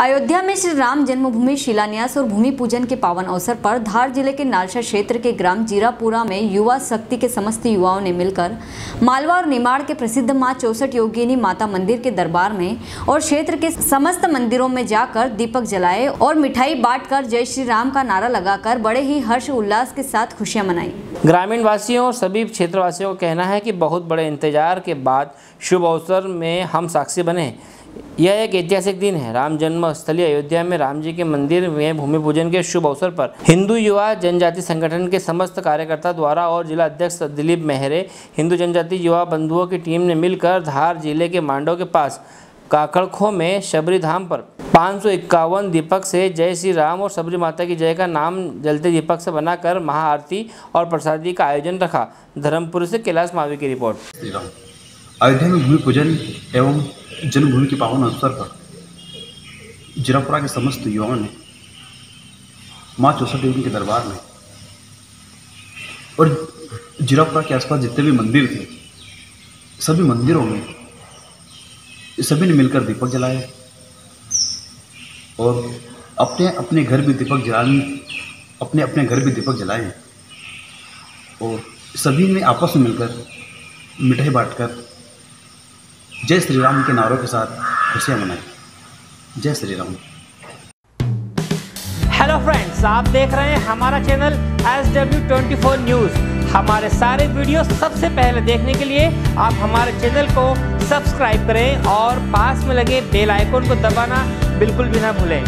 अयोध्या में श्री राम जन्मभूमि, शिलान्यास और भूमि पूजन के पावन अवसर पर धार ज़िले के नालसा क्षेत्र के ग्राम जीरापुरा में युवा शक्ति के समस्त युवाओं ने मिलकर मालवा और निमाड़ के प्रसिद्ध माँ चौसठ योगिनी माता मंदिर के दरबार में और क्षेत्र के समस्त मंदिरों में जाकर दीपक जलाए और मिठाई बांटकर जय श्री राम का नारा लगाकर बड़े ही हर्ष उल्लास के साथ खुशियाँ मनाई। ग्रामीण वासियों और सभी क्षेत्रवासियों का कहना है कि बहुत बड़े इंतज़ार के बाद शुभ अवसर में हम साक्षी बने। यह एक ऐतिहासिक दिन है। राम जन्म स्थली अयोध्या में राम जी के मंदिर में भूमि पूजन के शुभ अवसर पर हिंदू युवा जनजाति संगठन के समस्त कार्यकर्ता द्वारा और जिला अध्यक्ष दिलीप मेहरे, हिंदू जनजाति युवा बंधुओं की टीम ने मिलकर धार ज़िले के मांडो के पास काकड़खो में शबरी धाम पर पाँच सौ इक्यावन दीपक से जय श्री राम और सबरी माता की जय का नाम जलते दीपक से बनाकर महाआरती और प्रसादी का आयोजन रखा। धर्मपुर से कैलाश मावी की रिपोर्ट। अयोध्या में भूमि पूजन एवं जन्मभूमि के पावन अवसर पर जिरापुरा के समस्त युवाओं ने माँ चौसठ देवी के दरबार में और जिरापुरा के आसपास जितने भी मंदिर थे, सभी मंदिरों में सभी ने मिलकर दीपक जलाए और अपने अपने घर भी दीपक जलाने, अपने अपने घर भी दीपक जलाए और सभी ने आपस में मिलकर मिठाई बांटकर जय श्री राम के नारों के साथ खुशियाँ मनाई। जय श्री राम हेलो फ्रेंड्स आप देख रहे हैं हमारा channel S W twenty four news हमारे सारे वीडियो सबसे पहले देखने के लिए आप हमारे चैनल को सब्सक्राइब करें और पास में लगे बेल आइकन को दबाना बिल्कुल भी ना भूलें।